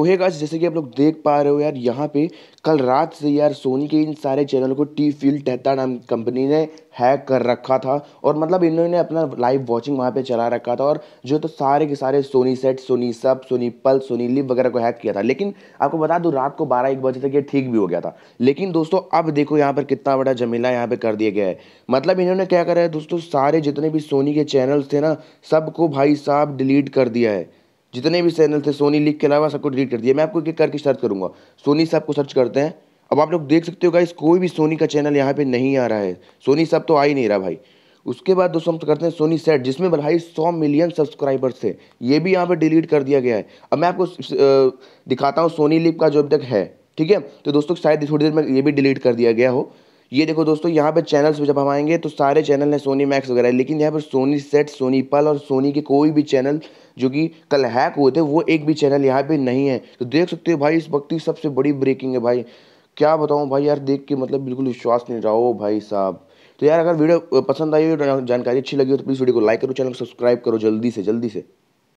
तो है गाइस जैसे कि आप लोग देख पा रहे हो यार, यहाँ पे कल रात से यार सोनी के इन सारे चैनल को टी फील टेहता नाम कंपनी ने हैक कर रखा था और मतलब इन्होंने अपना लाइव वॉचिंग वहाँ पे चला रखा था और जो तो सारे के सारे सोनी सेट सोनी सब सोनी पल सोनी लिप वगैरह को हैक किया था। लेकिन आपको बता दूँ, रात को बारह एक बजे तक ये ठीक भी हो गया था। लेकिन दोस्तों, अब देखो यहाँ पर कितना बड़ा जमीला यहाँ पे कर दिया गया है। मतलब इन्होंने क्या करा है, दोस्तों, सारे जितने भी सोनी के चैनल्स थे ना, सबको भाई साहब डिलीट कर दिया है। जितने भी चैनल थे सोनी लीग के अलावा सबको डिलीट कर दिया मैं आपको एक करके सर्च करूँगा। सोनी सबको सर्च करते हैं। अब आप लोग देख सकते हो गाइस कोई भी सोनी का चैनल यहाँ पे नहीं आ रहा है। सोनी सब तो आ ही नहीं रहा भाई। उसके बाद दोस्तों हम करते हैं सोनी सेट जिसमें भाई सौ मिलियन सब्सक्राइबर्स थे। ये भी यहाँ पे डिलीट कर दिया गया है। अब मैं आपको दिखाता हूँ सोनी लिप का जो अब तक है। ठीक है? तो दोस्तों शायद थोड़ी देर में ये भी डिलीट कर दिया गया हो। ये देखो दोस्तों, यहाँ पे चैनल्स जब हम आएँगे तो सारे चैनल हैं सोनी मैक्स वगैरह, लेकिन यहाँ पर सोनी सेट सोनी पल और सोनी के कोई भी चैनल जो कि कल हैक हुए थे, वो एक भी चैनल यहाँ पे नहीं है। तो देख सकते हो भाई, इस वक्त की सबसे बड़ी ब्रेकिंग है भाई। क्या बताऊँ भाई यार, देख के मतलब बिल्कुल विश्वास नहीं रहा। हो भाई साहब। तो यार, अगर वीडियो पसंद आई हो, जानकारी अच्छी लगी हो तो प्लीज़ वीडियो को लाइक करो चैनल को सब्सक्राइब करो जल्दी से जल्दी से।